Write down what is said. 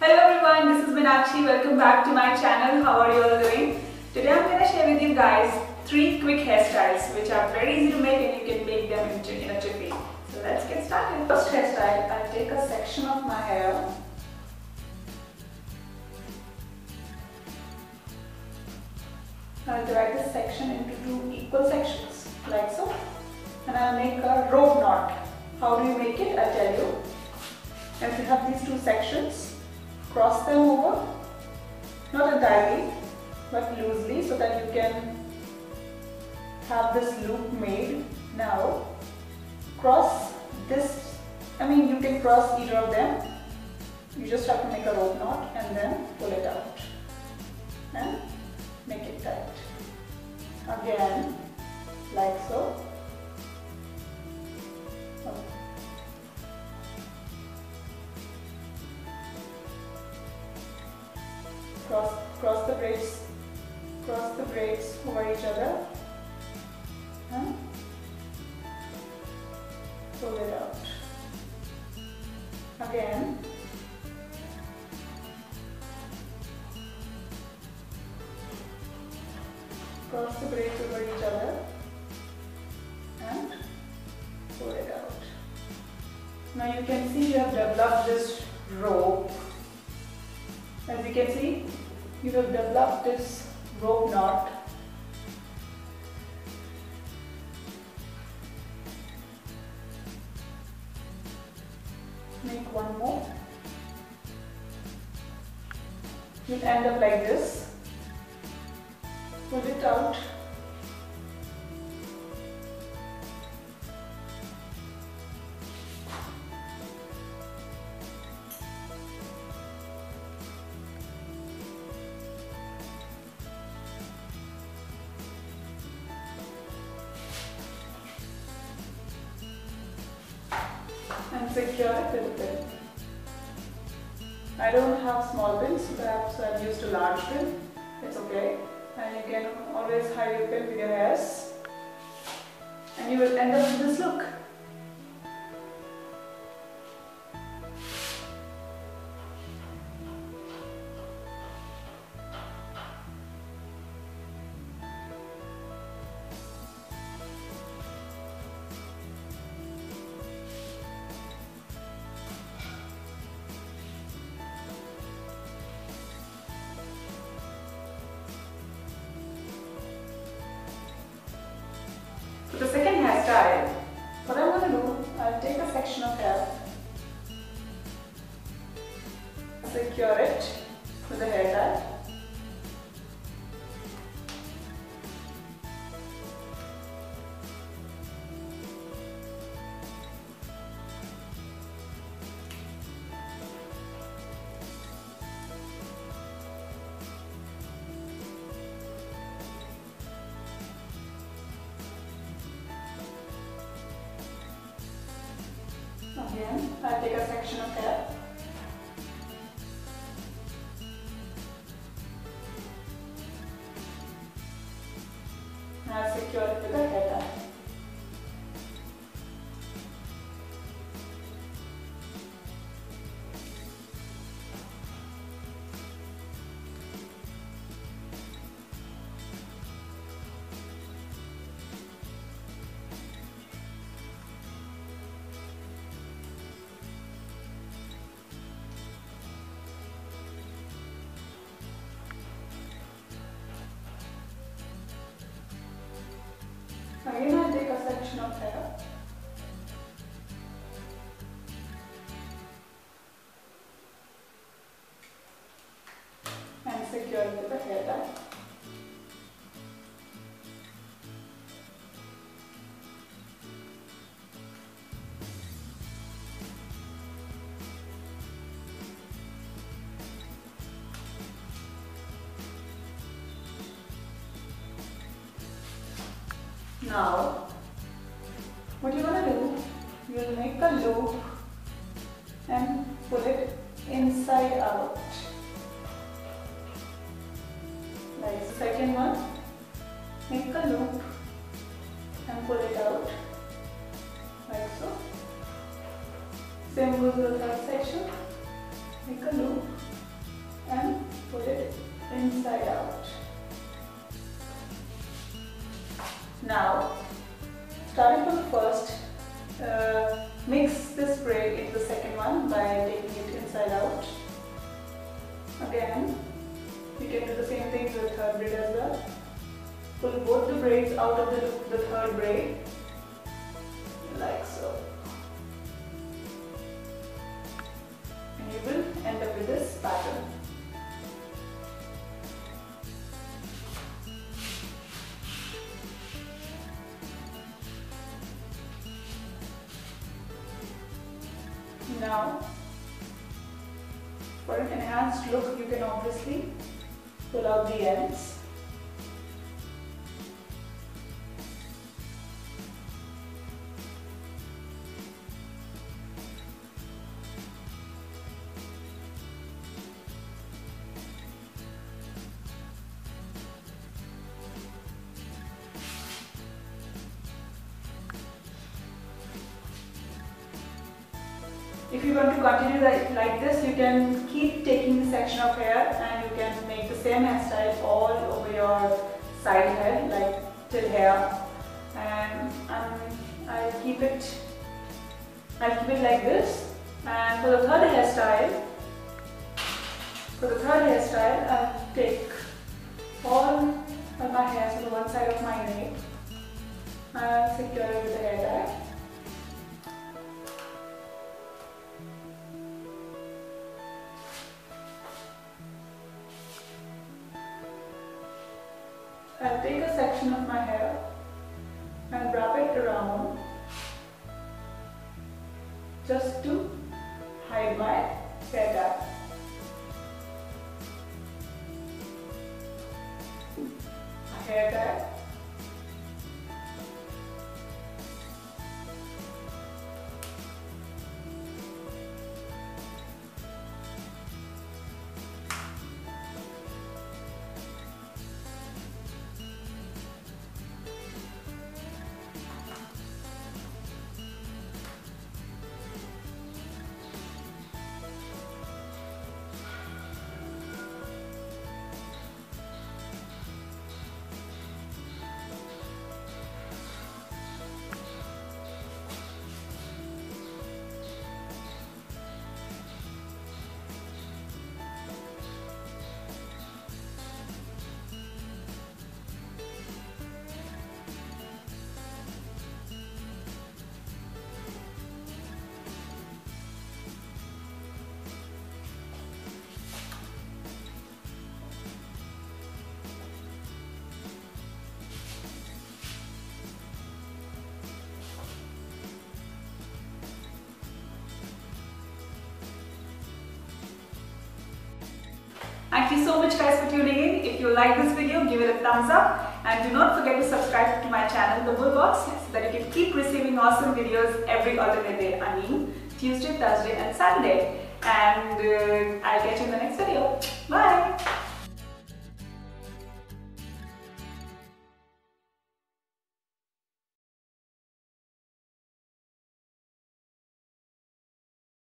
Hello everyone, this is Meenakshi. Welcome back to my channel. How are you all doing? Today I'm going to share with you guys three quick hairstyles which are very easy to make and you can make them in, in a jiffy. So let's get started. First hairstyle, I'll take a section of my hair. I'll divide this section into two equal sections like so and I'll make a rope knot. How do you make it? I'll tell you. If you have these two sections, cross them over, not entirely, but loosely so that you can have this loop made. Now, cross this, I mean you can cross either of them. You just have to make a rope knot and then pull it out and make it tight. Again, like so. Cross cross the braids cross the braids over each other. And pull it out again. Cross the braids over each other. And pull it out now you can see you have developed this rope. As you can see, you have developed this rope knot. Make one more. You'll end up like this. Pull it out. And secure a pin. I don't have small pins, perhaps I've used a large pin. It's okay. And you can always hide your pin with your hairs. And you will end up with this look. Secure it with a hair tie. Again, I'll take a section of hair. Hair. And secure it with hair tie. Now, what you're gonna do, you'll make a loop and pull it inside out. Like second one, make a loop and pull it out like so. Same goes with the third section. Make a loop starting from the first, uh, mix this braid into the second one by taking it inside out. Again, you can do the same thing with the third braid as well. Pull both the braids out of the, the third braid, Now, for an enhanced look, you can obviously pull out the ends. If you want to continue like this, you can keep taking the section of hair and you can make the same hairstyle all over your side hair, like till here. And um, I'll keep it, I'll keep it like this. And for the third hairstyle, for the third hairstyle, I'll take all of my hairs on the one side of my neck. I'll secure it with the hair tie. I'll take a section of my hair and wrap it around just to hide my hair gap. hair gap Thank you so much guys for tuning in. If you like this video, give it a thumbs up and do not forget to subscribe to my channel The Bul Box so that you can keep receiving awesome videos every alternate day. I mean Tuesday, Thursday and Sunday. And uh, I'll catch you in the next video. Bye!